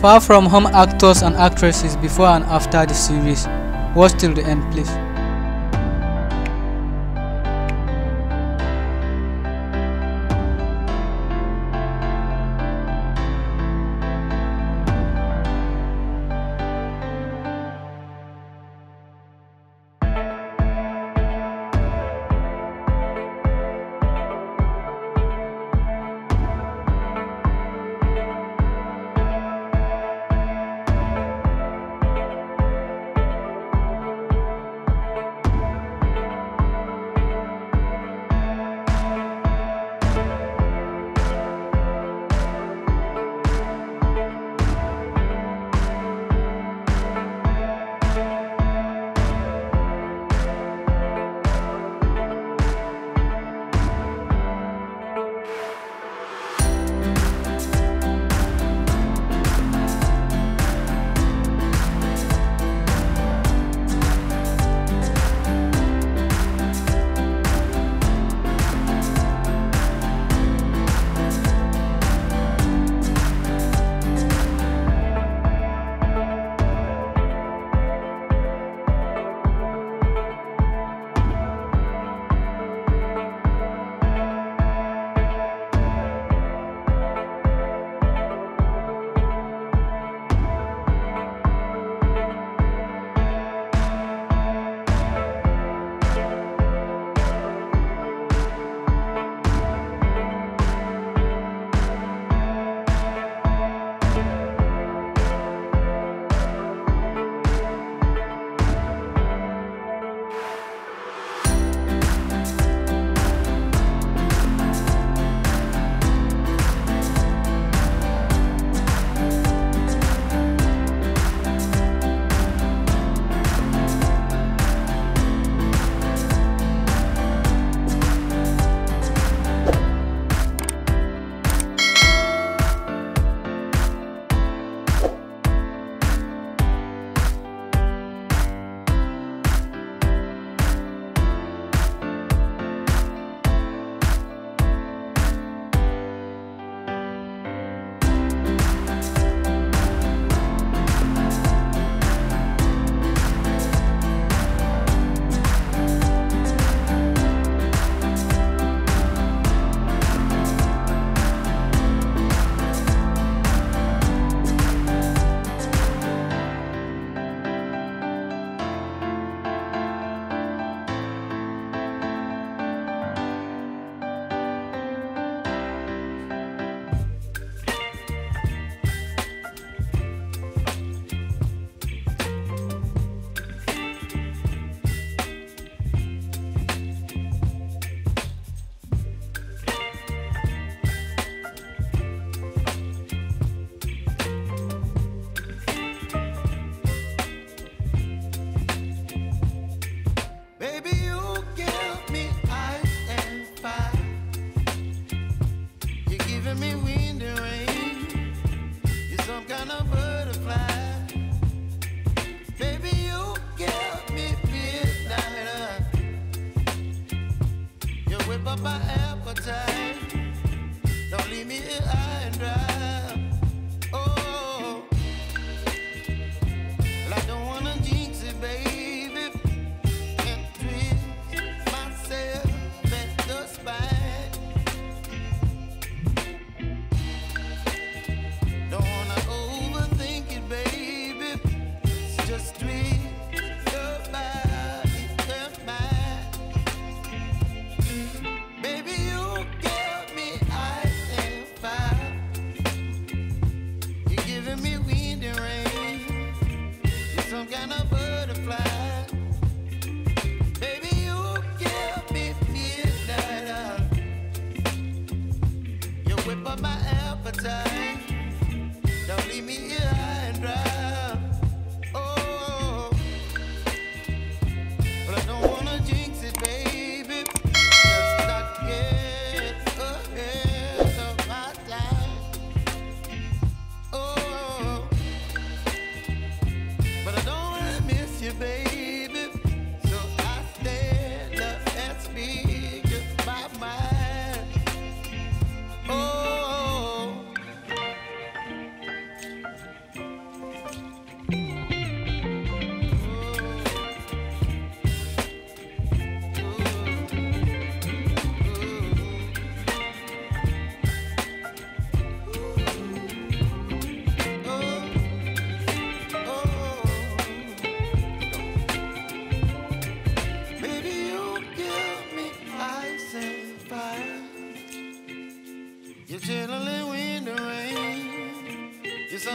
Far from home actors and actresses before and after the series. Watch till the end please.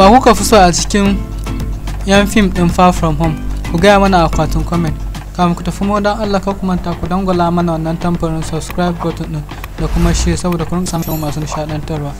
Ba kuka fi so a cikin 'yan fim ɗin Far From Home? Ku gaya mana akwatin comment. Kamun ku tafi mu don Allah ka ku manta ku dangwala mana wannan tamfarin subscribe button ɗin da kuma share saboda ku rinka samun masu nishaɗantarwa.